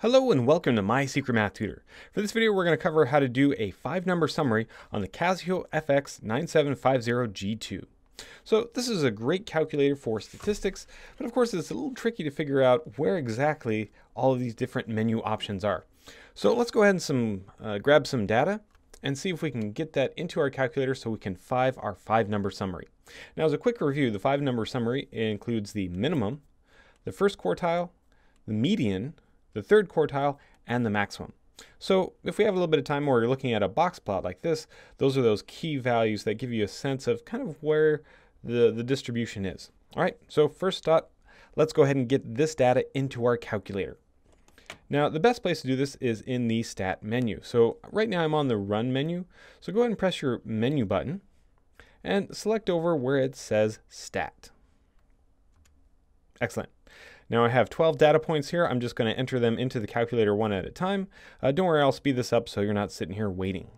Hello and welcome to My Secret Math Tutor. For this video, we're going to cover how to do a five number summary on the Casio FX9750G2. So this is a great calculator for statistics, but of course it's a little tricky to figure out where exactly all of these different menu options are. So let's go ahead and some, uh, grab some data and see if we can get that into our calculator so we can five our five number summary. Now as a quick review, the five number summary includes the minimum, the first quartile, the median, the third quartile, and the maximum. So if we have a little bit of time where you're looking at a box plot like this, those are those key values that give you a sense of kind of where the, the distribution is. All right, so first up, let's go ahead and get this data into our calculator. Now, the best place to do this is in the stat menu. So right now I'm on the run menu. So go ahead and press your menu button and select over where it says stat. Excellent. Now I have 12 data points here. I'm just going to enter them into the calculator one at a time. Uh, don't worry, I'll speed this up so you're not sitting here waiting.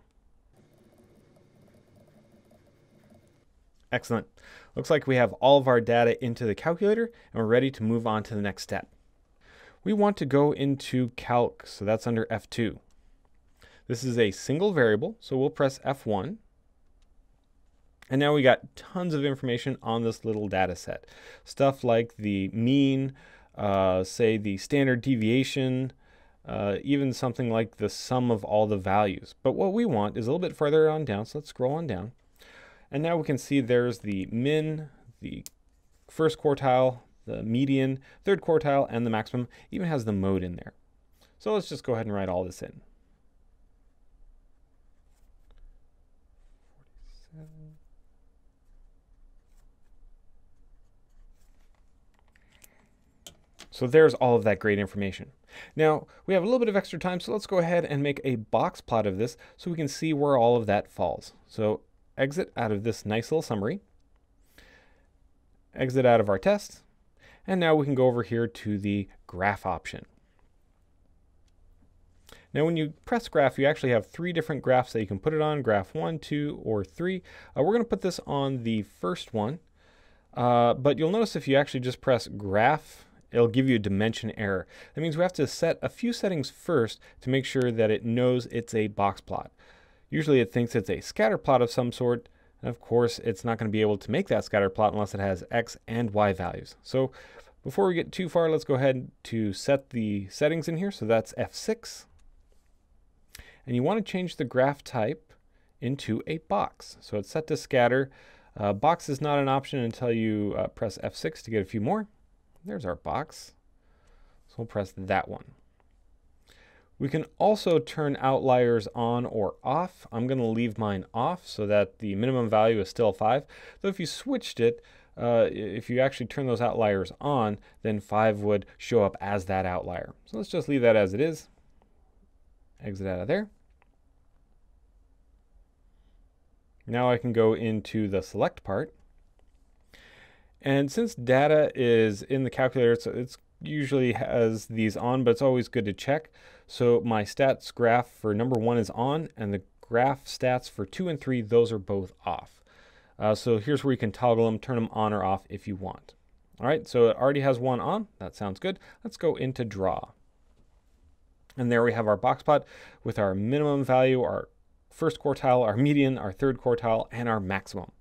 Excellent. Looks like we have all of our data into the calculator and we're ready to move on to the next step. We want to go into calc, so that's under F2. This is a single variable, so we'll press F1 and now we got tons of information on this little data set. Stuff like the mean, uh, say the standard deviation, uh, even something like the sum of all the values. But what we want is a little bit further on down, so let's scroll on down. And now we can see there's the min, the first quartile, the median, third quartile, and the maximum, even has the mode in there. So let's just go ahead and write all this in. 47. So there's all of that great information. Now, we have a little bit of extra time, so let's go ahead and make a box plot of this so we can see where all of that falls. So exit out of this nice little summary, exit out of our test, and now we can go over here to the graph option. Now when you press graph, you actually have three different graphs that you can put it on, graph one, two, or three. Uh, we're gonna put this on the first one, uh, but you'll notice if you actually just press graph it'll give you a dimension error. That means we have to set a few settings first to make sure that it knows it's a box plot. Usually it thinks it's a scatter plot of some sort, and of course it's not going to be able to make that scatter plot unless it has x and y values. So before we get too far, let's go ahead to set the settings in here. So that's F6. And you want to change the graph type into a box. So it's set to scatter. Uh, box is not an option until you uh, press F6 to get a few more. There's our box. So we'll press that one. We can also turn outliers on or off. I'm going to leave mine off so that the minimum value is still 5. Though if you switched it, uh, if you actually turn those outliers on, then 5 would show up as that outlier. So let's just leave that as it is. Exit out of there. Now I can go into the select part. And since data is in the calculator, it's, it's usually has these on, but it's always good to check. So my stats graph for number one is on, and the graph stats for two and three, those are both off. Uh, so here's where you can toggle them, turn them on or off if you want. All right, so it already has one on. That sounds good. Let's go into draw. And there we have our box plot with our minimum value, our first quartile, our median, our third quartile, and our maximum.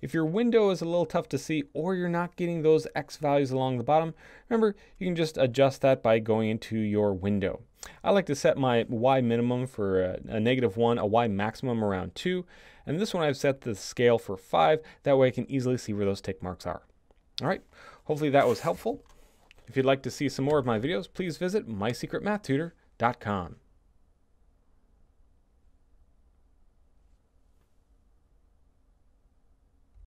If your window is a little tough to see or you're not getting those X values along the bottom, remember you can just adjust that by going into your window. I like to set my Y minimum for a, a negative 1, a Y maximum around 2, and this one I've set the scale for 5, that way I can easily see where those tick marks are. All right, hopefully that was helpful. If you'd like to see some more of my videos, please visit mysecretmathtutor.com.